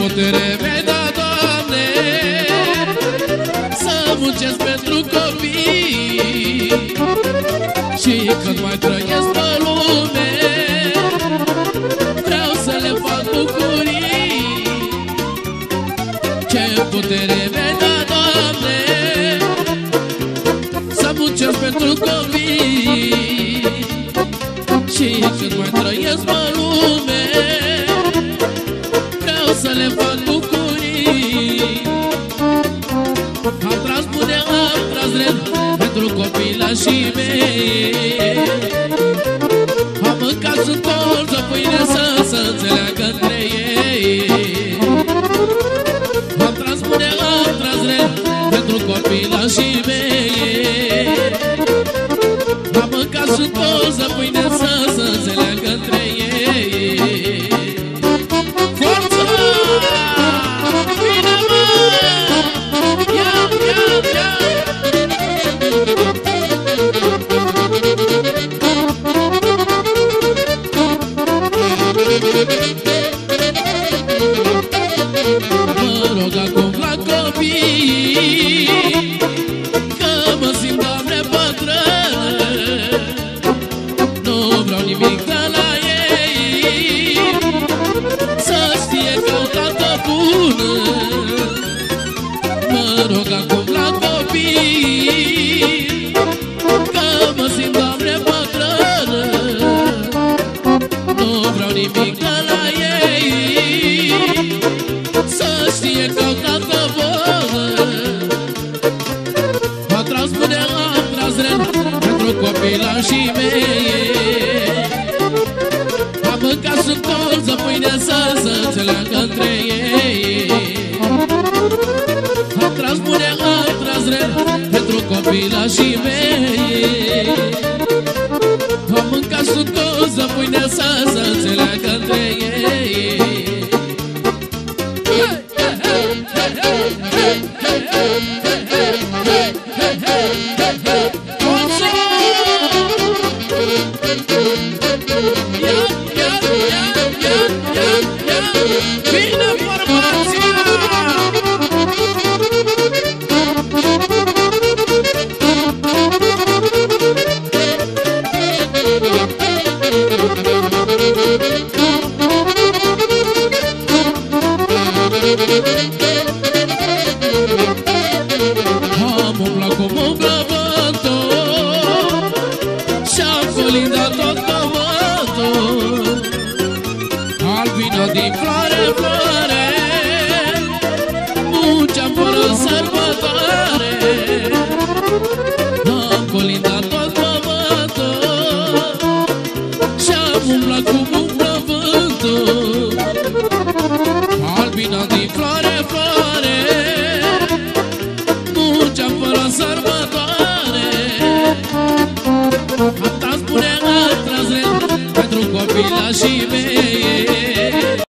putere mi-ai dat, Doamne Să muncesc pentru copii. Și când mai trăiesc pe lume Vreau să le fac bucurii. Ce putere mi-ai dat, pentru copii Și când mai trăiesc pe lume Vreau să le fac bucurii. Am tras bune, am tras drept Pentru copilașii mei. Am mâncat sunt colț, o pâine să, să înțeleagă între ei. Am tras bune, am tras drept Pentru copilașii mei mâncat nimic. De la ei Să știe că o tată bună Mă rog acum la copii Că mă simt doamne bătrână Nu vreau nimic de la ei. Să știe că o tată bună M-a tras până am tras ren Pentru copilașii mei Am mâncat sub colță pâine să să înțeleagă între ei Am tras bune, am tras ren Pentru copilașii mei Am mâncat sub colță pâine să să înțeleagă între ei Vine Am umblat cum umblă vântul Și-am colindat Nasip